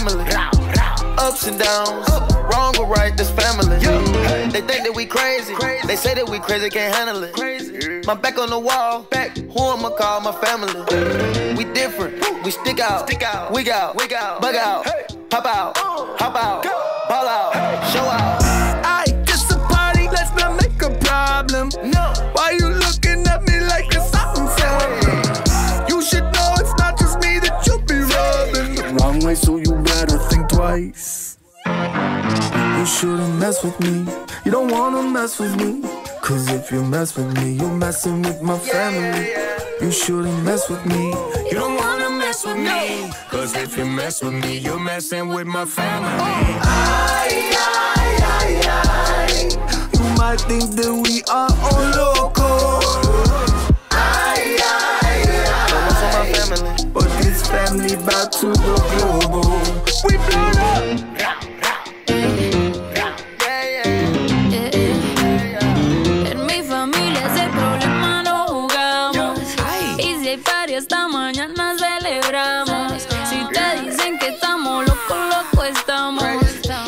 family. Ups and downs, wrong or right, this family. They think that we crazy. They say that we crazy, can't handle it. My back on the wall, back. Who I'ma call my family? We different, we stick out, stick out, wig out, wig out, bug out, pop out, uh. hop out, ball out, way, so you better think twice. You shouldn't mess with me. You don't wanna mess with me. Cause if you mess with me, you're messing with my family. You shouldn't mess with me. You don't wanna mess with me. Cause if you mess with me, you're messing with my family. Oh. Ay, ay, ay, ay. You might think that we are all loco. Ay, ay, so what's on my family? but this family back to celebramos. Si te dicen que estamos locos, locos estamos.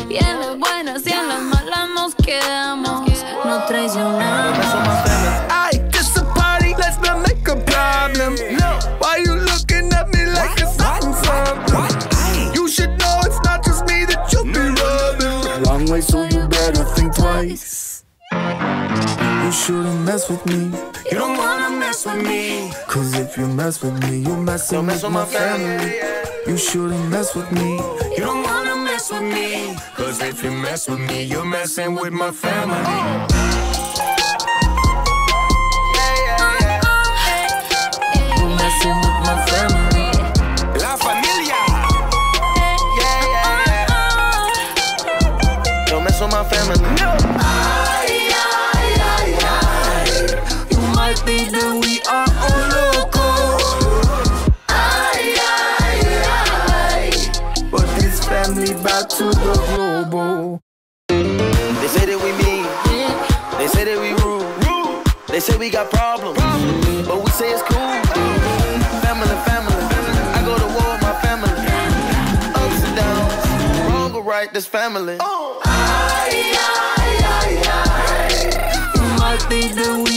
Y en las buenas y en las malas nos quedamos. No traicionamos. That's on my family. I just a party, let's not make a problem. No, why you looking at me like it's something from? You should know it's not just me that you be mm. rubbing. Wrong way, so you better think twice. You shouldn't mess with me. You don't wanna mess with me. Cause if you mess with me, you're messing Don't mess with with my family. family. You shouldn't mess with me. You don't wanna mess with me. Cause if you mess with me, you're messing with my family. Oh. Yeah, yeah, yeah. You're messing with my family. La familia. You think that we are all loco. Ay, ay, ay. But this family back to the global. They say that we mean. They say that we rude. They say we got problems. But we say it's cool. Family, family. I go to war with my family. Ups and downs. Wrong or right, this family. Ay. You might think that we